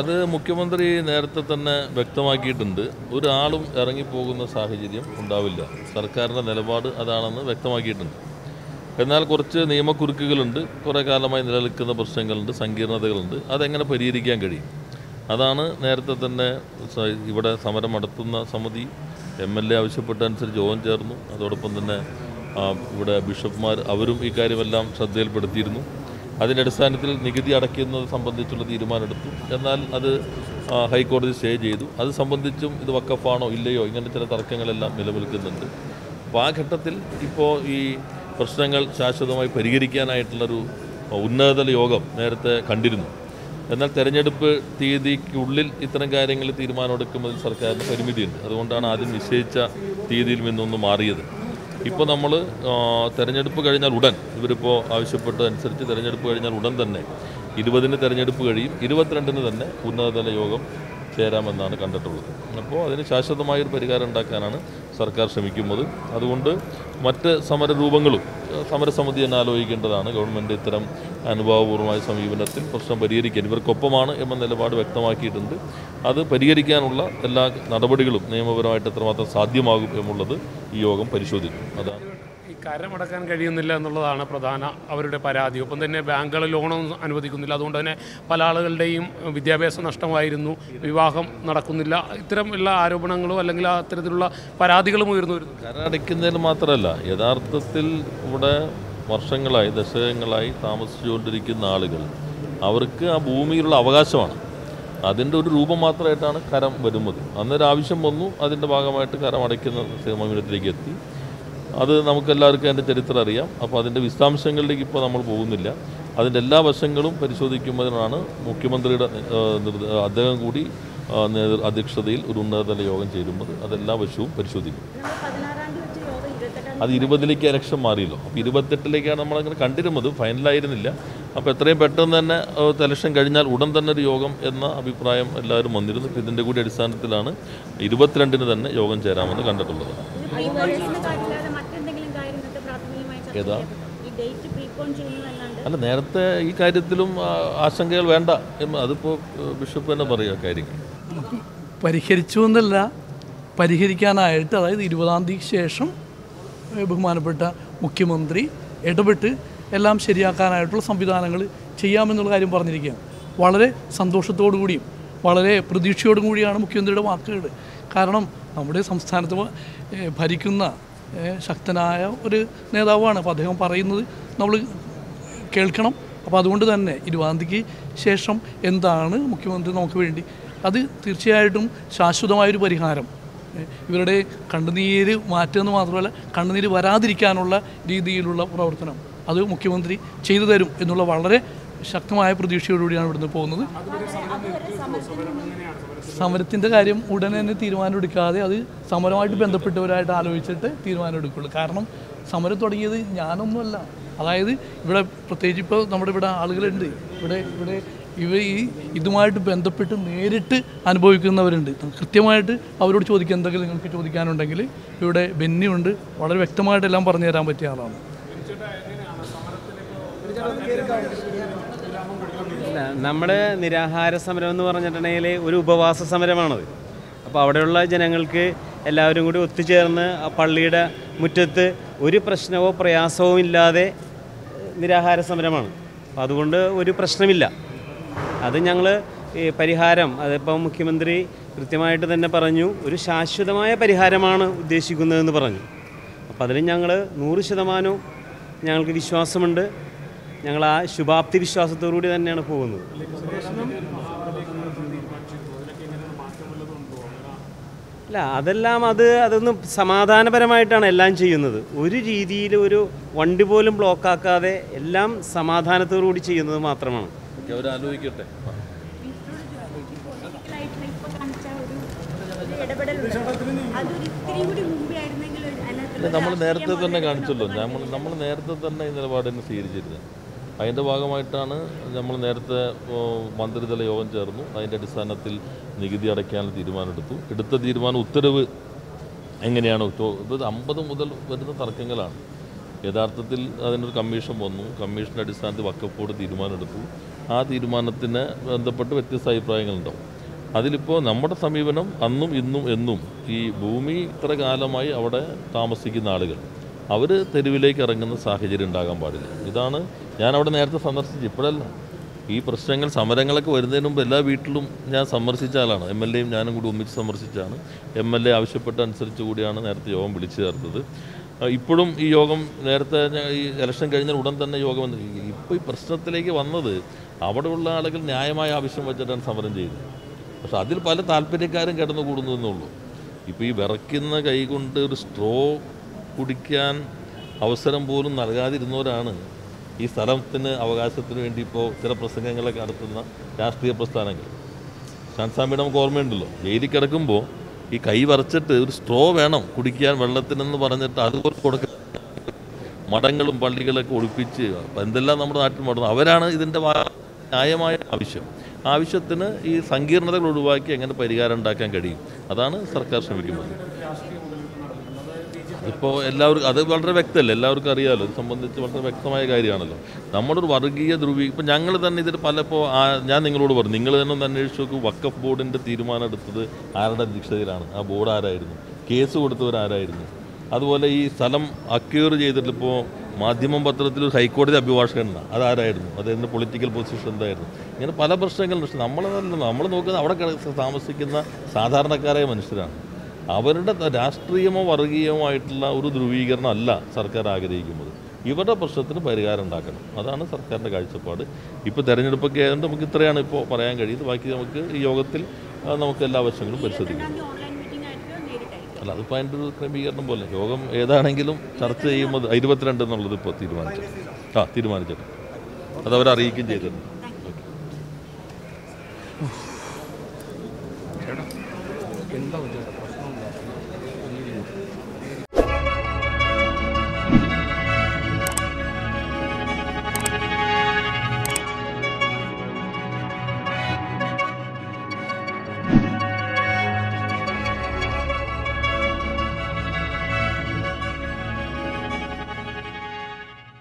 അത് മുഖ്യമന്ത്രി നേരത്തെ തന്നെ വ്യക്തമാക്കിയിട്ടുണ്ട്. ഒരാളും ഇറങ്ങിപ്പോകുന്ന സാഹചര്യം ഉണ്ടാവില്ല. സർക്കാരിന്റെ നിലപാട് അതാണെന്ന് വ്യക്തമാക്കിയിട്ടുണ്ട്. എന്നാൽ കുറച്ച് നിയമക്കുരുക്കുകളുണ്ട്. കുറേ കാലമായി നിലനിൽക്കുന്ന പ്രശ്നങ്ങളുണ്ട് സങ്കീർണതകളുണ്ട്. അതെങ്ങനെ പരിഹരിക്കാൻ കഴിയും? അതാണ് നേരത്തെ തന്നെ ഇവിടെ സമരം നടത്തുന്ന സമിതി എം എൽ എ ആവശ്യപ്പെട്ടനുസരിച്ച് യോഗം ചേർന്നു. അതോടൊപ്പം തന്നെ ഇവിടെ ബിഷപ്പ്മാർ അവരും ഇക്കാര്യമെല്ലാം കാര്യമെല്ലാം ശ്രദ്ധയിൽപ്പെടുത്തിയിരുന്നു. അതിന്റെ അടിസ്ഥാനത്തിൽ നികുതി അടയ്ക്കുന്നത് സംബന്ധിച്ചുള്ള തീരുമാനമെടുത്തു. എന്നാൽ അത് ഹൈക്കോടതി സ്റ്റേ ചെയ്തു. അത് സംബന്ധിച്ചും ഇത് വക്കഫാണോ ഇല്ലയോ ഇങ്ങനെ ചില തർക്കങ്ങളെല്ലാം നിലനിൽക്കുന്നുണ്ട്. അപ്പോൾ ആ ഘട്ടത്തിൽ ഇപ്പോൾ ഈ പ്രശ്നങ്ങൾ ശാശ്വതമായി പരിഹരിക്കാനായിട്ടുള്ളൊരു ഉന്നതതല യോഗം നേരത്തെ കണ്ടിരുന്നു. എന്നാൽ തെരഞ്ഞെടുപ്പ് തീയതിക്കുള്ളിൽ ഇത്തരം കാര്യങ്ങൾ തീരുമാനമെടുക്കുന്നതിൽ സർക്കാരിന് പരിമിതിയുണ്ട്. അതുകൊണ്ടാണ് ആദ്യം നിശ്ചയിച്ച തീയതിയിൽ നിന്നൊന്ന് മാറിയത്. ഇപ്പോൾ നമ്മൾ തെരഞ്ഞെടുപ്പ് കഴിഞ്ഞാൽ ഉടൻ ഇവരിപ്പോൾ ആവശ്യപ്പെട്ടതനുസരിച്ച് തെരഞ്ഞെടുപ്പ് കഴിഞ്ഞാൽ ഉടൻ തന്നെ ഇരുപതിന് തെരഞ്ഞെടുപ്പ് കഴിയും ഇരുപത്തിരണ്ടിന് തന്നെ ഉന്നതതല യോഗം ചേരാമെന്നാണ് കണ്ടിട്ടുള്ളത്. അപ്പോൾ അതിന് ശാശ്വതമായൊരു പരിഹാരം ഉണ്ടാക്കാനാണ് സർക്കാർ ശ്രമിക്കുന്നത്. അതുകൊണ്ട് മറ്റ് സമരരൂപങ്ങളും രൂപങ്ങളും സമരസമിതി തന്നെ ആലോചിക്കേണ്ടതാണ്. ഗവൺമെന്റ് ഇത്തരം അനുഭാവപൂർവമായ സമീപനത്തിൽ പ്രശ്നം പരിഹരിക്കാൻ ഇവർക്കൊപ്പമാണ് എന്ന നിലപാട് വ്യക്തമാക്കിയിട്ടുണ്ട്. അത് പരിഹരിക്കാനുള്ള എല്ലാ നടപടികളും നിയമപരമായിട്ട് എത്രമാത്രം സാധ്യമാകും എന്നുള്ളത് ഈ യോഗം പരിശോധിക്കും. അതാണ് കരമടക്കാൻ കഴിയുന്നില്ല എന്നുള്ളതാണ് പ്രധാന അവരുടെ പരാതി. ഒപ്പം തന്നെ ബാങ്കുകൾ ലോണൊന്നും അനുവദിക്കുന്നില്ല. അതുകൊണ്ട് തന്നെ പല ആളുകളുടെയും വിദ്യാഭ്യാസ നഷ്ടമായിരുന്നു. വിവാഹം നടക്കുന്നില്ല. ഇത്തരമുള്ള ആരോപണങ്ങളും അല്ലെങ്കിൽ അത്തരത്തിലുള്ള പരാതികളും ഉയർന്നു വരുന്നു. കരടയ്ക്കുന്നതിന് മാത്രമല്ല യഥാർത്ഥത്തിൽ ഇവിടെ വർഷങ്ങളായി ദശകങ്ങളായി താമസിച്ചുകൊണ്ടിരിക്കുന്ന ആളുകൾ അവർക്ക് ആ ഭൂമിയിലുള്ള അവകാശമാണ്. അതിന്റെ ഒരു രൂപം മാത്രമായിട്ടാണ് കരം വരുന്നത്. അന്നൊരു ആവശ്യം വന്നു അതിന്റെ ഭാഗമായിട്ട് കരം അടയ്ക്കുന്ന സമീപനത്തിലേക്ക് എത്തി. അത് നമുക്കെല്ലാവർക്കും അതിന്റെ ചരിത്രം അറിയാം. അപ്പോൾ അതിന്റെ വിശദാംശങ്ങളിലേക്ക് ഇപ്പോൾ നമ്മൾ പോകുന്നില്ല. അതിന്റെ എല്ലാ വശങ്ങളും പരിശോധിക്കുമ്പോഴാണ് മുഖ്യമന്ത്രിയുടെ അദ്ദേഹം കൂടി അധ്യക്ഷതയിൽ ഒരു ഉന്നതതല യോഗം ചേരുന്നത് അതെല്ലാ വശവും പരിശോധിക്കും. അത് ഇരുപതിലേക്ക് ഇലക്ഷൻ മാറിയല്ലോ. അപ്പോൾ ഇരുപത്തെട്ടിലേക്കാണ് നമ്മളങ്ങനെ കണ്ടിരുന്നത്. ഫൈനലായിരുന്നില്ല. അപ്പോൾ എത്രയും പെട്ടെന്ന് തന്നെ ഇലക്ഷൻ കഴിഞ്ഞാൽ ഉടൻ തന്നെ ഒരു യോഗം എന്ന അഭിപ്രായം എല്ലാവരും വന്നിരുന്നു. അപ്പോൾ ഇതിന്റെ കൂടി അടിസ്ഥാനത്തിലാണ് ഇരുപത്തിരണ്ടിന് തന്നെ യോഗം ചേരാമെന്ന് കണ്ടിട്ടുള്ളത്. ഏതാ? അല്ല നേരത്തെ ഈ കാര്യത്തിലും ആശങ്കകൾ വേണ്ട എന്ന് അതിപ്പോൾ ബിഷപ്പ് തന്നെ പറയുക കാര്യങ്ങൾ പരിഹരിച്ചു എന്നല്ല പരിഹരിക്കാനായിട്ട് അതായത് ഇരുപതാം തീയതിക്ക് ശേഷം ബഹുമാനപ്പെട്ട മുഖ്യമന്ത്രി ഇടപെട്ട് എല്ലാം ശരിയാക്കാനായിട്ടുള്ള സംവിധാനങ്ങൾ ചെയ്യാമെന്നുള്ള കാര്യം പറഞ്ഞിരിക്കുകയാണ്. വളരെ സന്തോഷത്തോടു കൂടിയും വളരെ പ്രതീക്ഷയോടും കൂടിയാണ് മുഖ്യമന്ത്രിയുടെ വാക്കുകൾ. കാരണം നമ്മുടെ സംസ്ഥാനത്ത് ഭരിക്കുന്ന ശക്തനായ ഒരു നേതാവാണ്. അപ്പോൾ അദ്ദേഹം പറയുന്നത് നമ്മൾ കേൾക്കണം. അപ്പോൾ അതുകൊണ്ട് തന്നെ ഇരുപതാം ശേഷം എന്താണ് മുഖ്യമന്ത്രി നമുക്ക് വേണ്ടി? അത് തീർച്ചയായിട്ടും ശാശ്വതമായൊരു പരിഹാരം. ഇവരുടെ കണ്ണുനീര് മാറ്റുമെന്ന് മാത്രമല്ല കണ്ണുനീര് വരാതിരിക്കാനുള്ള രീതിയിലുള്ള പ്രവർത്തനം അത് മുഖ്യമന്ത്രി ചെയ്തു തരും എന്നുള്ള വളരെ ശക്തമായ പ്രതീക്ഷയോടുകൂടിയാണ് ഇവിടുന്ന് പോകുന്നത്. സമരത്തിന്റെ കാര്യം ഉടനെ തന്നെ തീരുമാനം എടുക്കാതെ അത് സമരമായിട്ട് ബന്ധപ്പെട്ടവരായിട്ട് ആലോചിച്ചിട്ട് തീരുമാനം എടുക്കുള്ളൂ കാരണം സമരം തുടങ്ങിയത് ഞാനൊന്നുമല്ല. അതായത് ഇവിടെ പ്രത്യേകിച്ച് ഇപ്പോൾ നമ്മുടെ ഇവിടെ ആളുകളുണ്ട്. ഇവിടെ ഇവിടെ ഇവ ഈ ഇതുമായിട്ട് ബന്ധപ്പെട്ട് നേരിട്ട് അനുഭവിക്കുന്നവരുണ്ട്. കൃത്യമായിട്ട് അവരോട് ചോദിക്കുക എന്തെങ്കിലും നിങ്ങൾക്ക് ചോദിക്കാനുണ്ടെങ്കിൽ ഇവിടെ ബെന്നിയുണ്ട് വളരെ വ്യക്തമായിട്ട് എല്ലാം പറഞ്ഞു തരാൻ പറ്റിയ ആളാണ്. നമ്മുടെ നിരാഹാര സമരം എന്ന് പറഞ്ഞിട്ടുണ്ടെങ്കിൽ ഒരു ഉപവാസ സമരമാണത്. അപ്പോൾ അവിടെയുള്ള ജനങ്ങൾക്ക് എല്ലാവരും കൂടി ഒത്തുചേർന്ന് ആ പള്ളിയുടെ മുറ്റത്ത് ഒരു പ്രശ്നമോ പ്രയാസവും ഇല്ലാതെ നിരാഹാര സമരമാണ്. അപ്പോൾ അതുകൊണ്ട് ഒരു പ്രശ്നമില്ല. അത് ഞങ്ങൾ പരിഹാരം അതിപ്പോൾ മുഖ്യമന്ത്രി കൃത്യമായിട്ട് തന്നെ പറഞ്ഞു ഒരു ശാശ്വതമായ പരിഹാരമാണ് ഉദ്ദേശിക്കുന്നതെന്ന് പറഞ്ഞു. അപ്പോൾ അതിന് ഞങ്ങൾ നൂറ് ശതമാനവും ഞങ്ങൾക്ക് വിശ്വാസമുണ്ട്. ഞങ്ങൾ ആ ശുഭാപ്തി വിശ്വാസത്തോടുകൂടി തന്നെയാണ് പോകുന്നത്. അല്ല അതെല്ലാം അത് അതൊന്നും സമാധാനപരമായിട്ടാണ് എല്ലാം ചെയ്യുന്നത്. ഒരു രീതിയിൽ ഒരു വണ്ടി പോലും ബ്ലോക്കാക്കാതെ എല്ലാം സമാധാനത്തോടുകൂടി ചെയ്യുന്നത് മാത്രമാണ്. ആലോചിക്കട്ടെ. നമ്മൾ നേരത്തെ തന്നെ കാണിച്ചല്ലോ. നമ്മൾ നമ്മൾ നേരത്തെ തന്നെ ഈ നിലപാടിനെ സ്വീകരിച്ചിരുന്നത്. അതിന്റെ ഭാഗമായിട്ടാണ് നമ്മൾ നേരത്തെ മന്ത്രിതല യോഗം ചേർന്നു. അതിന്റെ അടിസ്ഥാനത്തിൽ നികുതി അടയ്ക്കാനുള്ള തീരുമാനമെടുത്തു. എടുത്ത തീരുമാനം ഉത്തരവ് എങ്ങനെയാണ്? ഇത് അമ്പത് മുതൽ വരുന്ന തർക്കങ്ങളാണ്. യഥാർത്ഥത്തിൽ അതിനൊരു കമ്മീഷൻ വന്നു. കമ്മീഷന്റെ അടിസ്ഥാനത്തിൽ വക്കപ്പോട് തീരുമാനമെടുത്തു. ആ തീരുമാനത്തിന് ബന്ധപ്പെട്ട് വ്യത്യസ്ത അഭിപ്രായങ്ങളുണ്ടാവും. അതിലിപ്പോൾ നമ്മുടെ സമീപനം അന്നും ഇന്നും എന്നും ഈ ഭൂമി ഇത്ര കാലമായി അവിടെ താമസിക്കുന്ന ആളുകൾ അവർ തെരുവിലേക്ക് ഇറങ്ങുന്ന സാഹചര്യം ഉണ്ടാകാൻ പാടില്ല. ഇതാണ് ഞാൻ അവിടെ നേരത്തെ സന്ദർശിച്ചു ഇപ്പോഴല്ല. ഈ പ്രശ്നങ്ങൾ സമരങ്ങളൊക്കെ വരുന്നതിന് മുമ്പ് എല്ലാ വീട്ടിലും ഞാൻ സന്ദർശിച്ച ആളാണ്. എം എൽ എയും ഞാനും കൂടി ഒന്നിച്ച് സന്ദർശിച്ചാണ് എം എൽ എ ആവശ്യപ്പെട്ട അനുസരിച്ച് കൂടിയാണ് നേരത്തെ യോഗം വിളിച്ചു ചേർത്തത്. ഇപ്പോഴും ഈ യോഗം നേരത്തെ ഈ ഇലക്ഷൻ കഴിഞ്ഞ ഉടൻ തന്നെ യോഗം വന്നു ഇപ്പോൾ ഈ പ്രശ്നത്തിലേക്ക് വന്നത് അവിടെയുള്ള ആളുകൾ ന്യായമായ ആവശ്യം വെച്ചിട്ടാണ് സമരം ചെയ്തത് പക്ഷെ അതിൽ പല താല്പര്യക്കാരും കിടന്നു കൂടുന്നതെന്നുള്ളൂ ഇപ്പോൾ ഈ വിറയ്ക്കുന്ന കൈ കൊണ്ട് ഒരു സ്ട്രോ കുടിക്കാൻ അവസരം പോലും നൽകാതിരുന്നവരാണ് ഈ സ്ഥലത്തിന് അവകാശത്തിന് വേണ്ടി ഇപ്പോൾ ചില പ്രസംഗങ്ങളൊക്കെ നടത്തുന്ന രാഷ്ട്രീയ പ്രസ്ഥാനങ്ങൾ. ഷാൻസാമിയുടെ നമുക്ക് ഓർമ്മയുണ്ടല്ലോ ജയിലിൽ കിടക്കുമ്പോൾ ഈ കൈ വരച്ചിട്ട് ഒരു സ്ട്രോ വേണം കുടിക്കാൻ വെള്ളത്തിനെന്ന് പറഞ്ഞിട്ട് അതുപോലെ കൊടുക്ക മഠങ്ങളും പള്ളികളൊക്കെ ഒളിപ്പിച്ച് എന്തെല്ലാം നമ്മുടെ നാട്ടിൽ മടങ്ങും അവരാണ് ഇതിന്റെ ന്യായമായ ആവശ്യം. ആവശ്യത്തിന് ഈ സങ്കീർണതകൾ ഒഴിവാക്കി എങ്ങനെ പരിഹാരം ഉണ്ടാക്കാൻ കഴിയും? അതാണ് സർക്കാർ ശ്രമിക്കുന്നത്. അതിപ്പോൾ എല്ലാവർക്കും അത് വളരെ വ്യക്തമല്ല? എല്ലാവർക്കും അറിയാമല്ലോ ഇത് സംബന്ധിച്ച് വളരെ വ്യക്തമായ കാര്യമാണല്ലോ. നമ്മളൊരു വർഗീയ ധ്രുവീ ഇപ്പം ഞങ്ങൾ തന്നെ ഇതിൽ പലപ്പോൾ ഞാൻ നിങ്ങളോട് പറഞ്ഞു നിങ്ങൾ തന്നെ ഒന്ന് അന്വേഷിച്ച് നോക്കൂ വക്കഫ് ബോർഡിന്റെ തീരുമാനം എടുത്തത് ആരുടെ അധ്യക്ഷതയിലാണ്? ആ ബോർഡ് ആരായിരുന്നു? കേസ് കൊടുത്തവരാരായിരുന്നു അതുപോലെ ഈ സ്ഥലം അക്യൂർ ചെയ്തിട്ടിപ്പോൾ മാധ്യമം പത്രത്തിൽ ഹൈക്കോടതി അഭിഭാഷകനാണ് അതാരായിരുന്നു അദ്ദേഹത്തിന്റെ പൊളിറ്റിക്കൽ പൊസിഷൻ എന്തായിരുന്നു? ഇങ്ങനെ പല പ്രശ്നങ്ങളുണ്ട്. പക്ഷെ നമ്മളതല്ല നമ്മൾ നോക്കുന്നത് അവിടെ താമസിക്കുന്ന സാധാരണക്കാരായ മനുഷ്യരാണ്. അവരുടെ രാഷ്ട്രീയമോ വർഗീയമോ ആയിട്ടുള്ള ഒരു ധ്രുവീകരണം അല്ല സർക്കാർ ആഗ്രഹിക്കുന്നത്. ഇവരുടെ പ്രശ്നത്തിന് പരിഹാരം ഉണ്ടാക്കണം. അതാണ് സർക്കാരിന്റെ കാഴ്ചപ്പാട്. ഇപ്പോൾ തെരഞ്ഞെടുപ്പൊക്കെ ആയതുകൊണ്ട് നമുക്ക് ഇത്രയാണ് ഇപ്പോൾ പറയാൻ കഴിയുന്നത്. ബാക്കി നമുക്ക് ഈ യോഗത്തിൽ നമുക്ക് എല്ലാ വശങ്ങളും പരിശോധിക്കാം. അല്ല അതിപ്പോൾ അതിന്റെ ഒരു ക്രമീകരണം പോലെ. യോഗം ഏതാണെങ്കിലും ചർച്ച ചെയ്യുമ്പോൾ ഇരുപത്തിരണ്ട് എന്നുള്ളത് ഇപ്പോൾ തീരുമാനിച്ചു ആ തീരുമാനിച്ചിട്ട് അത് അവരറിയിക്കുകയും ചെയ്തിരുന്നു ചെയ്തിട്ടുണ്ട്. എന്താ